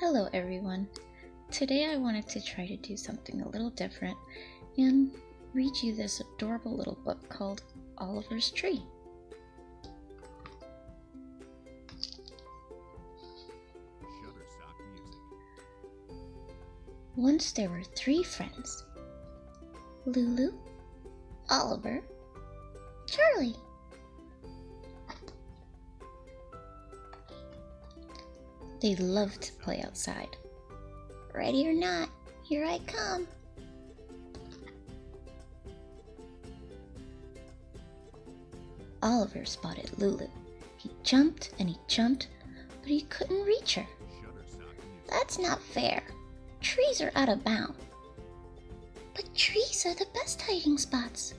Hello everyone. Today I wanted to try to do something a little different and read you this adorable little book called Oliver's Tree. Once there were three friends Lulu, Oliver, Charlie. They loved to play outside. Ready or not, here I come. Oliver spotted Lulu. He jumped and he jumped, but he couldn't reach her. That's not fair. Trees are out of bounds. But trees are the best hiding spots.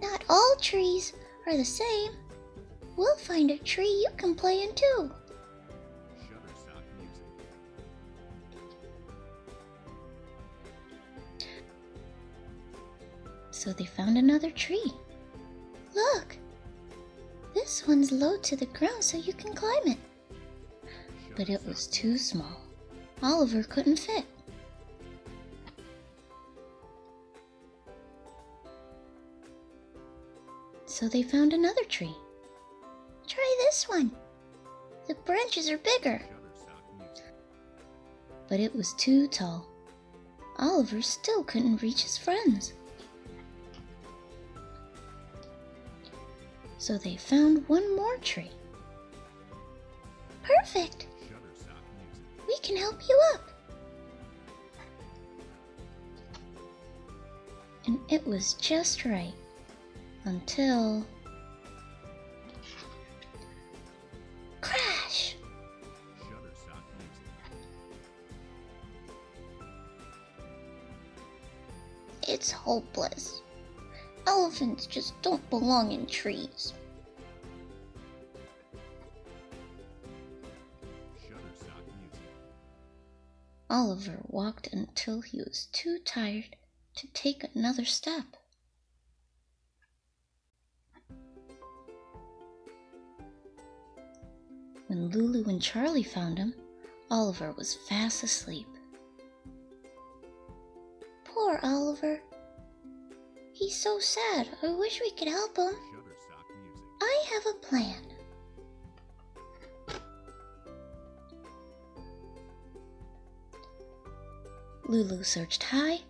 Not all trees are the same. We'll find a tree you can play in too. So they found another tree. Look! This one's low to the ground so you can climb it. But it was too small. Oliver couldn't fit. So they found another tree. Try this one. The branches are bigger. But it was too tall. Oliver still couldn't reach his friends. So they found one more tree. Perfect! We can help you up. And it was just right. Until. Crash! It's hopeless. Elephants just don't belong in trees. Oliver walked until he was too tired to take another step. When Lulu and Charlie found him, Oliver was fast asleep. Poor Oliver. He's so sad. I wish we could help him. I have a plan. Lulu searched high,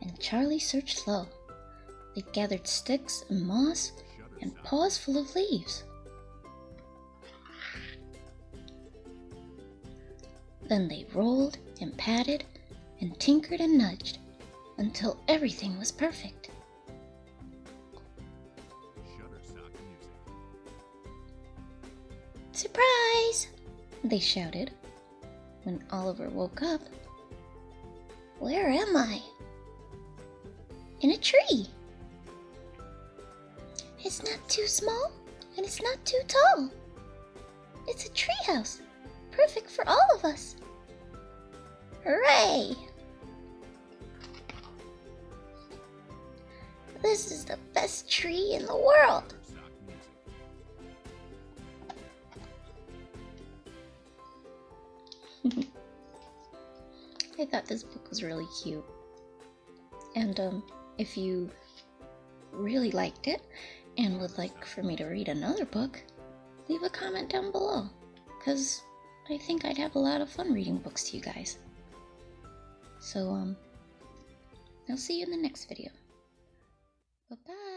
and Charlie searched low. They gathered sticks and moss and paws full of leaves. Then they rolled and patted and tinkered and nudged until everything was perfect. Surprise! They shouted. When Oliver woke up, Where am I? In a tree. It's not too small and it's not too tall. It's a treehouse, perfect for all of us. Hooray! This is the best tree in the world. I thought this book was really cute. And um, if you really liked it and would like for me to read another book, leave a comment down below. Because I think I'd have a lot of fun reading books to you guys. So, um, I'll see you in the next video. Bye bye.